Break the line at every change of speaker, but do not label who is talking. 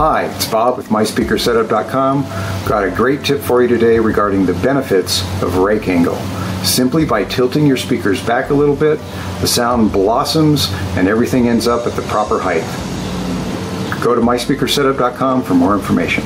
Hi, it's Bob with MySpeakerSetup.com. Got a great tip for you today regarding the benefits of rake angle. Simply by tilting your speakers back a little bit, the sound blossoms and everything ends up at the proper height. Go to MySpeakerSetup.com for more information.